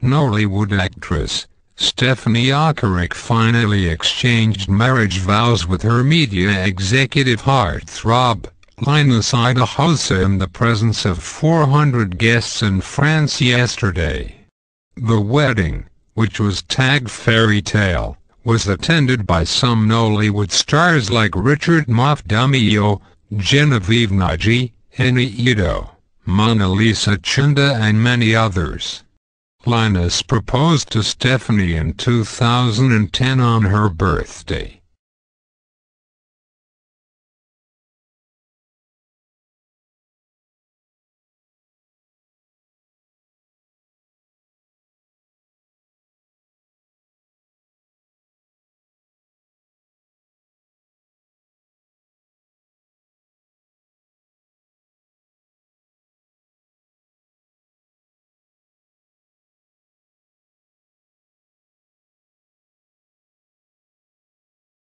Nollywood actress, Stephanie Okereke finally exchanged marriage vows with her media executive heartthrob, Linus Idahosa in the presence of 400 guests in France yesterday. The wedding, which was tagged fairy tale, was attended by some Nollywood stars like Richard Mofe Damijo, Genevieve Nnaji, Ini Edo, Mona Lisa Chunda and many others. Linus proposed to Stephanie in 2010 on her birthday.